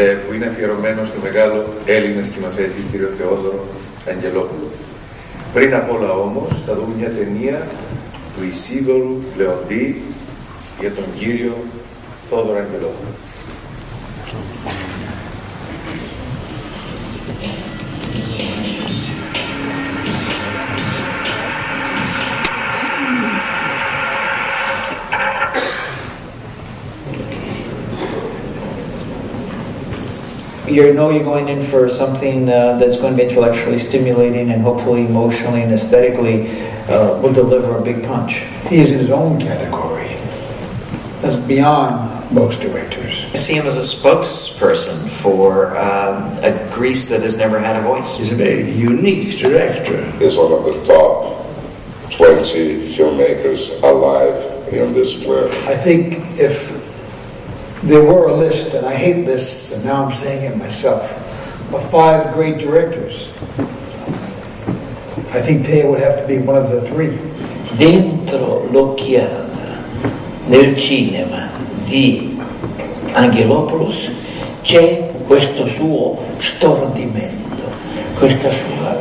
ε, που είναι αφιερωμένο στο μεγάλο Έλληνα σκηνοθέτη κ. Θεόδωρο Αγγελόπουλο. Πριν απ' όλα όμως θα δούμε μια ταινία του Ισίδωρου Λεοντή για τον κύριο Θόδωρο Αγγελόπουλο. You know you're going in for something uh, that's going to be intellectually stimulating and hopefully emotionally and aesthetically uh, will deliver a big punch. He is in his own category. That's beyond most directors. I see him as a spokesperson for um, a Greece that has never had a voice. He's a very unique director. He's one of the top 20 filmmakers alive in this planet. I think if there were a list, and I hate lists, and now I'm saying it myself, of five great directors. I think Teo would have to be one of the three. Dentro l'occhiata, nel cinema di Angelopoulos c'è questo suo stordimento, questa sua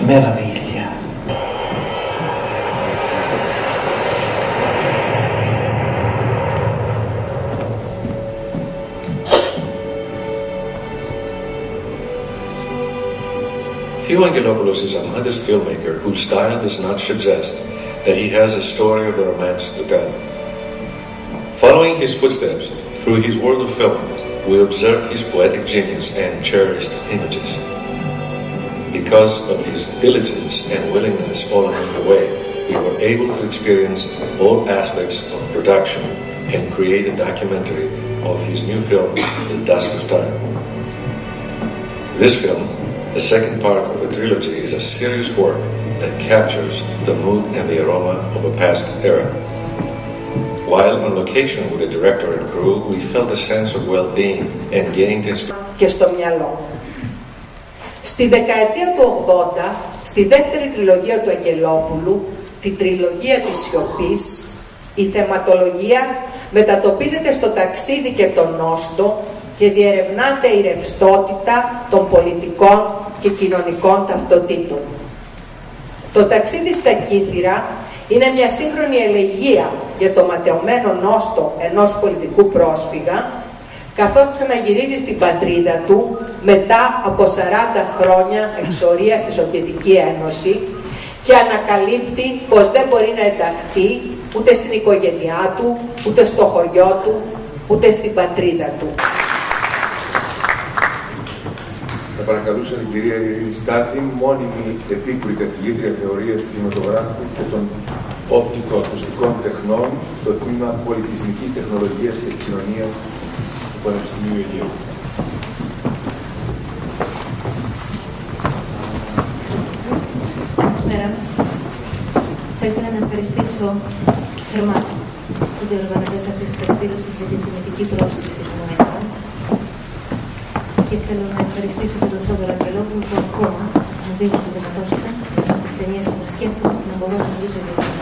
meraviglia. Theo Angelopoulos is a modest filmmaker whose style does not suggest that he has a story of romance to tell. Following his footsteps through his world of film, we observe his poetic genius and cherished images. Because of his diligence and willingness all along the way, we were able to experience all aspects of production and create a documentary of his new film, The Dust of Time. This film the second part of a trilogy is a serious work that captures the mood and the aroma of a past era. While on location with the director and crew, we felt a sense of well-being and gained inspiration. Και στο μυαλό. Στη δεκαετία του 80, στη δεύτερη τριλογία του Αγγελόπουλου, τη τριλογία της σιωπής, η θεματολογία μετατοπίζεται στο ταξίδι και τον νόστο και διερευνάται η ρευστότητα των πολιτικών και κοινωνικών ταυτοτήτων. Το ταξίδι στα Κύθυρα είναι μια σύγχρονη ελεγγύα για το ματαιωμένο νόστο ενός πολιτικού πρόσφυγα καθώς ξαναγυρίζει στην πατρίδα του μετά από 40 χρόνια εξορίας στη Σοβιετική Ένωση και ανακαλύπτει πως δεν μπορεί να ενταχθεί ούτε στην οικογένειά του, ούτε στο χωριό του, ούτε στην πατρίδα του. Θα παρακαλούσα την κυρία Ειρήνη Στάθη, μόνιμη επίκουρη καθηγήτρια θεωρίας του κινηματογράφου και των οπτικοακουστικών τεχνών στο τμήμα πολιτισμικής τεχνολογίας και κοινωνίας του Πανεπιστημίου Αιγαίου. Καλησπέρα. Θα ήθελα να ευχαριστήσω θερμά τους διοργανωτές αυτής της εκδήλωσης για την τιμητική πρόσκληση που μου έκαναν και θέλω να ευχαριστήσω και τον Θόδωρο Αγγελόπουλο που ακόμα μου δίνει τη δυνατότητα μέσα από τις ταινίε που να σκέφτομαι να μπορώ να μιλήσω για αυτό.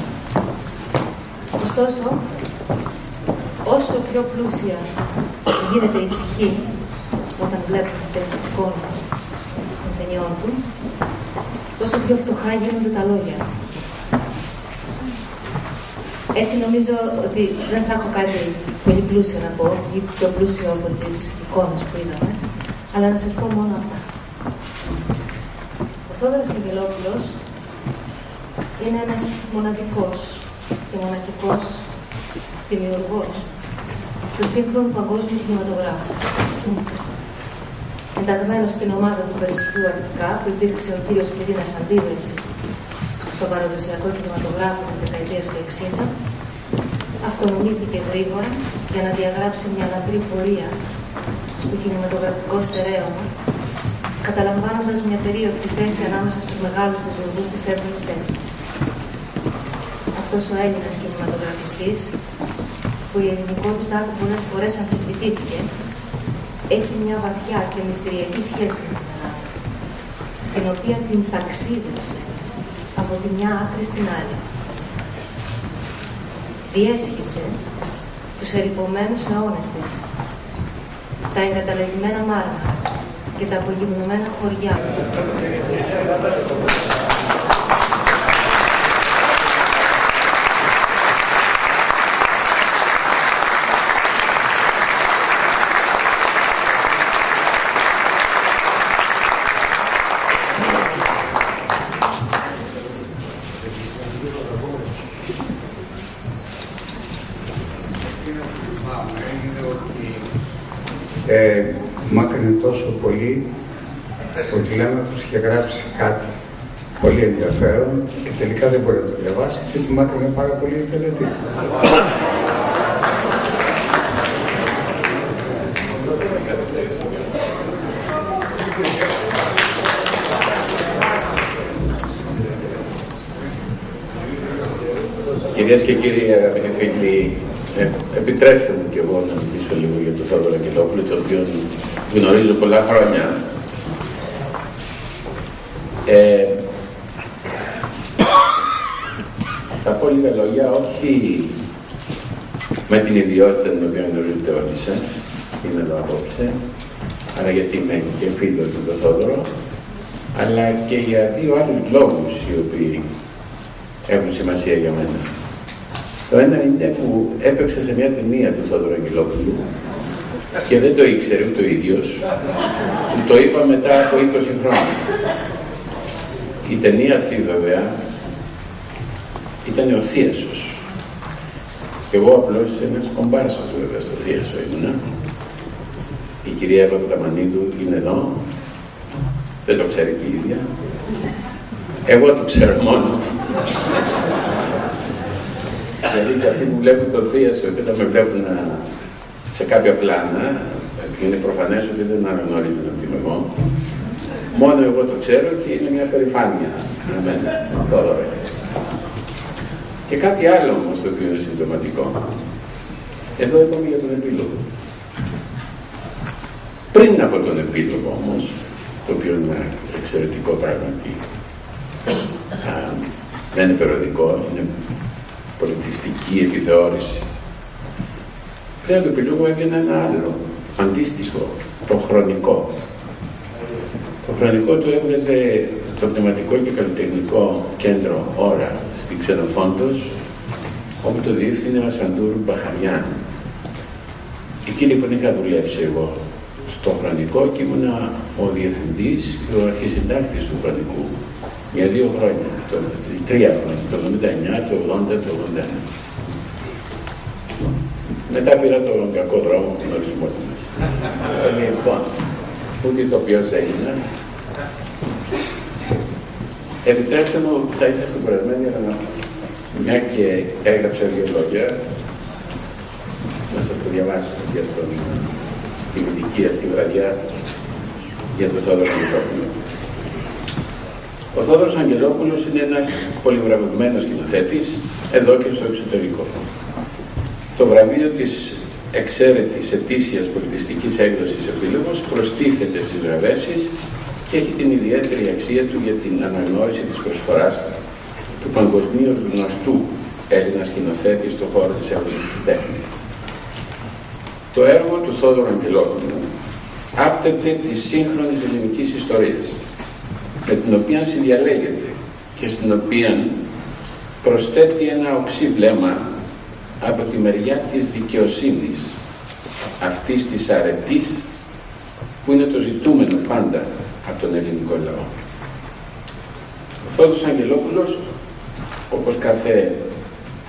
Ωστόσο, όσο πιο πλούσια γίνεται η ψυχή όταν βλέπουμε αυτές τις εικόνες των ταινιών του, τόσο πιο φτωχά γίνονται τα λόγια. Έτσι νομίζω ότι δεν θα έχω κάτι πολύ πλούσιο να πω ή πιο πλούσιο από τις εικόνες που είδαμε αλλά να σας πω μόνο αυτά. Ο Θόδωρος Αγγελόπουλος είναι ένας μοναδικός και μοναχικός δημιουργός του σύγχρονου παγκόσμιου κινηματογράφου. Ενταγμένος στην ομάδα του Περισσιού αρχικά, που υπήρξε ο κύριος πυρήνας αντίδρασης στο παραδοσιακό κινηματογράφο της δεκαετίας του 60, αυτονομήθηκε γρήγορα για να διαγράψει μια λαμπρή πορεία στο κινηματογραφικό στερέωμα, καταλαμβάνοντας μια περίοδο θέση ανάμεσα στους μεγάλους δημιουργούς της έντονης τέχνης. Αυτός ο Έλληνας κινηματογραφιστής, που η ελληνικότητά του πολλές φορές αμφισβητήθηκε, έχει μια βαθιά και μυστηριακή σχέση με την Ελλάδα. την οποία την ταξίδεψε από τη μια άκρη στην άλλη. Διέσχισε τους ερυπωμένους αιώνες της, τα εγκαταλελειμμένα μάρμαρα και τα απογυμνωμένα χωριά. ε, μάκρυνε τόσο πολύ ότι λέμε πως είχε γράψει κάτι πολύ ενδιαφέρον και τελικά δεν μπορεί να το διαβάσει και του μάκρυνε πάρα πολύ η τελετή. Κυρίες και κύριοι αγαπητοί φίλοι, ε, επιτρέψτε μου και εγώ να μιλήσω λίγο για τον Θόδωρο Αγγελόπουλο, το οποίο γνωρίζω πολλά χρόνια. Ε, θα πω λίγα λόγια, όχι με την ιδιότητα την οποία γνωρίζετε όλοι σας, είναι εδώ απόψε, αλλά γιατί είμαι και φίλος του τον Θόδωρο, αλλά και για δύο άλλους λόγους οι οποίοι έχουν σημασία για μένα. Το ένα είναι που έπαιξε σε μια ταινία του Θόδωρου Αγγελόπουλου και δεν το ήξερε ούτε ο ίδιος. Του το είπα μετά από 20 χρόνια. Η ταινία αυτή βέβαια ήταν ο Θίασος. Και εγώ απλώς ένας κομπάρσος βέβαια στο Θίασο ήμουνα. Η κυρία Εύα Ταμανίδου είναι εδώ. Δεν το ξέρει και η ίδια. Εγώ το ξέρω μόνο. Δηλαδή και αυτοί που βλέπουν το θείασο και όταν με βλέπουν σε κάποια πλάνα, είναι προφανές ότι δεν αναγνωρίζουν ότι είμαι εγώ. Μόνο εγώ το ξέρω και είναι μια περηφάνεια για μένα, τώρα. Και κάτι άλλο όμως το οποίο είναι συμπτωματικό. Εδώ είπαμε για τον επίλογο. Πριν από τον επίλογο όμως, το οποίο είναι εξαιρετικό πράγματι, δεν είναι περιοδικό, είναι πολιτιστική επιθεώρηση. Πριν το επιλόγου έβγαινε ένα άλλο, αντίστοιχο, το χρονικό. Το χρονικό του έβγαζε το πνευματικό και καλλιτεχνικό κέντρο ώρα στη Ξενοφόντος, όπου το διεύθυνε ο Σαντούρ Μπαχαριάν. Εκεί λοιπόν είχα δουλέψει εγώ στο χρονικό και ήμουνα ο διευθυντής και ο αρχισυντάκτης του χρονικού για δύο χρόνια, το, τρία χρόνια, το 79, το 80, το 81. Μετά πήρα τον κακό δρόμο του γνωρισμού μας. λοιπόν, ούτε το ποιος έγινα. Επιτρέψτε μου, θα ήθελα στην προηγούμενη να μια και έγραψα δύο λόγια, να σας το διαβάσω για τον, την ειδική αυτή βραδιά για το Θόδωρο Μικρόπουλο. Ο Θόδωρος Αγγελόπουλος είναι ένας πολυβραβευμένος σκηνοθέτης, εδώ και στο εξωτερικό. Το βραβείο της εξαίρετης ετήσιας πολιτιστικής έκδοσης επίλογος προστίθεται στις βραβεύσεις και έχει την ιδιαίτερη αξία του για την αναγνώριση της προσφοράς του παγκοσμίως γνωστού Έλληνα σκηνοθέτη στον χώρο της εύλογης τέχνης. Το έργο του Θόδωρου Αγγελόπουλου άπτεται της σύγχρονης ελληνικής ιστορίας με την οποία συνδιαλέγεται και στην οποία προσθέτει ένα οξύ βλέμμα από τη μεριά της δικαιοσύνης αυτής της αρετής που είναι το ζητούμενο πάντα από τον ελληνικό λαό. Ο Θόδος Αγγελόπουλος, όπως κάθε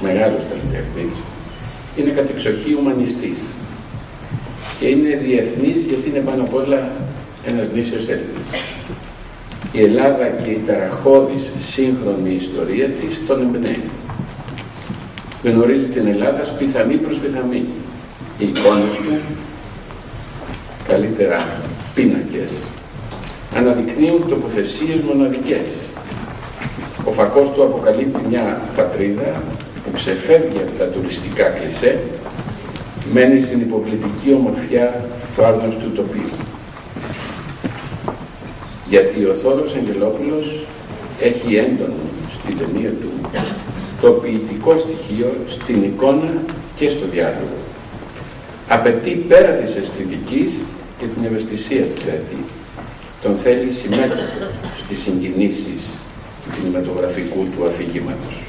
μεγάλος καλλιτεχνής, είναι κατεξοχή ουμανιστής και είναι διεθνής γιατί είναι πάνω απ' όλα ένας νήσιος Έλληνας η Ελλάδα και η ταραχώδης σύγχρονη ιστορία της τον εμπνέει. Γνωρίζει την Ελλάδα σπιθαμή προς πιθαμή. Οι εικόνες του, καλύτερα πίνακες, αναδεικνύουν τοποθεσίες μοναδικές. Ο φακός του αποκαλύπτει μια πατρίδα που ξεφεύγει από τα τουριστικά κλισέ, μένει στην υποβλητική ομορφιά του άγνωστου τοπίου Γιατί ο Θόδωρος Αγγελόπουλος έχει έντονο στην ταινία του το ποιητικό στοιχείο στην εικόνα και στο διάλογο. Απαιτεί πέρα της αισθητικής και την ευαισθησία του θεατή. Τον θέλει συμμέτοχο στις συγκινήσεις του κινηματογραφικού του αφηγήματος.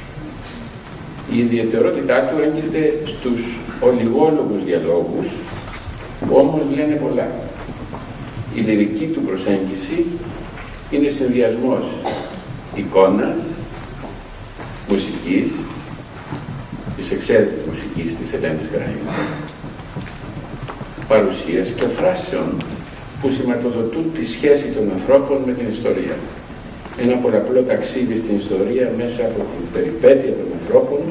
Η ιδιαιτερότητά του έγκυται στους ολιγόλογους διαλόγους που όμως λένε πολλά. Η λυρική του προσέγγιση είναι συνδυασμός εικόνας, μουσικής, της εξαίρετης μουσικής της Ελένης Γραϊού, παρουσίας και φράσεων που σηματοδοτούν τη σχέση των ανθρώπων με την ιστορία. Ένα πολλαπλό ταξίδι στην ιστορία μέσα από την περιπέτεια των ανθρώπων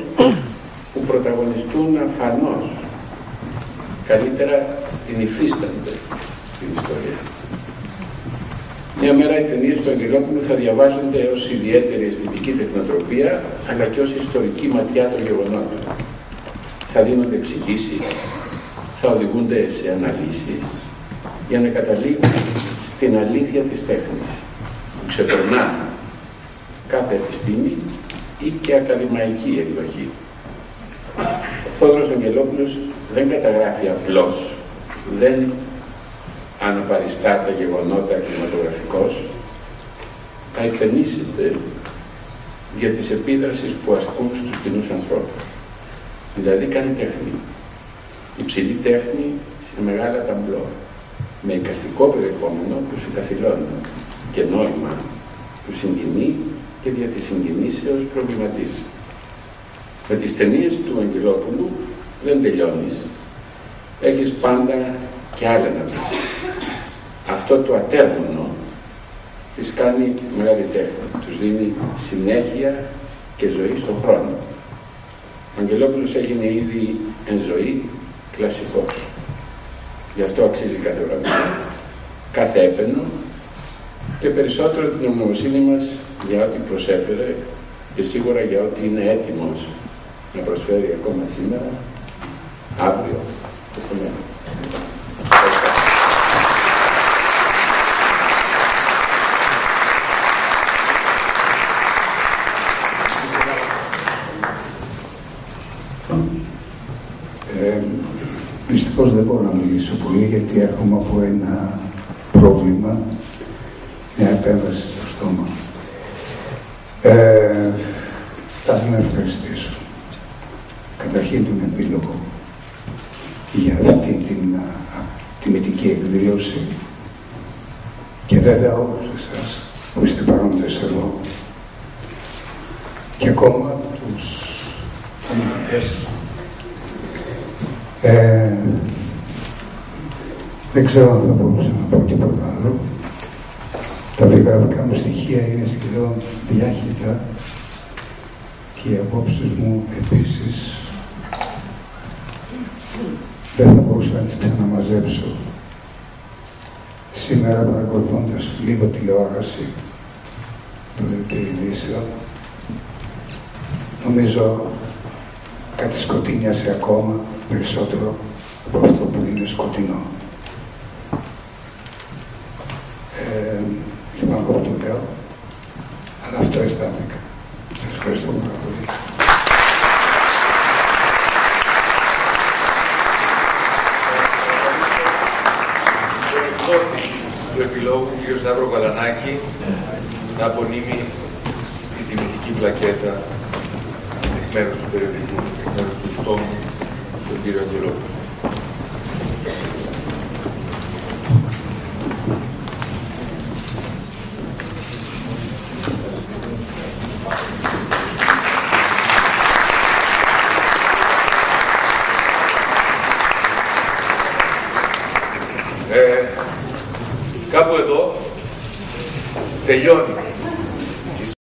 που πρωταγωνιστούν αφανώς. Καλύτερα την υφίστανται την ιστορία. Μια μέρα οι ταινίες του Αγγελόπουλου θα διαβάζονται ως ιδιαίτερη αισθητική τεχνοτροπία, αλλά και ως ιστορική ματιά των γεγονότων. Θα δίνονται εξηγήσεις, θα οδηγούνται σε αναλύσεις για να καταλήγουν στην αλήθεια της τέχνης που ξεπερνά κάθε επιστήμη ή και ακαδημαϊκή εκδοχή. Ο Θόδωρος Αγγελόπουλος δεν καταγράφει απλώς, δεν αναπαριστά τα γεγονότα κινηματογραφικός, θα υπενήσετε για τις επίδρασεις που ασκούν στους κοινούς ανθρώπους. Δηλαδή κάνει τέχνη. Υψηλή τέχνη σε μεγάλα ταμπλό. Με εικαστικό περιεχόμενο που συγκαθιλώνει και νόημα που συγκινεί και δια της συγκινήσεως προβληματίζει. Με τις ταινίες του Αγγελόπουλου δεν τελειώνεις. Έχεις πάντα και άλλα να πεις αυτό το ατέρμονο τις κάνει μεγάλη τέχνη. Τους δίνει συνέχεια και ζωή στον χρόνο. Ο Αγγελόπουλος έγινε ήδη εν ζωή κλασικός. Γι' αυτό αξίζει κάθε βραβείο, κάθε έπαινο και περισσότερο την ομογοσύνη μας για ό,τι προσέφερε και σίγουρα για ό,τι είναι έτοιμος να προσφέρει ακόμα σήμερα, αύριο και στο μέλλον. Δυστυχώς δεν μπορώ να μιλήσω πολύ γιατί έρχομαι από ένα πρόβλημα, μια επέμβαση στο στόμα. Ε, θα ήθελα να ευχαριστήσω καταρχήν τον επίλογο για αυτή την τιμητική εκδήλωση και βέβαια όλους εσάς που είστε παρόντες εδώ και ακόμα τους ομιλητές ε, δεν ξέρω αν θα μπορούσα να πω τίποτα άλλο. Τα βιογραφικά μου στοιχεία είναι σχεδόν διάχυτα και οι απόψεις μου επίσης δεν θα μπορούσα να τις ξαναμαζέψω. Σήμερα παρακολουθώντας λίγο τηλεόραση, το δελτίο ειδήσεων, νομίζω κάτι σκοτίνιασε ακόμα περισσότερο από αυτό που είναι σκοτεινό. Ε, λυπάμαι από το λέω, αλλά αυτό αισθάνθηκα. Σας ευχαριστώ πάρα πολύ. του επιλόγου, κ. Σταύρο Καλανάκη, να απονείμει τη τιμητική πλακέτα εκ μέρους του περιοδικού, εκ μέρους του τόμου τον κύριο Αγγελόπουλο.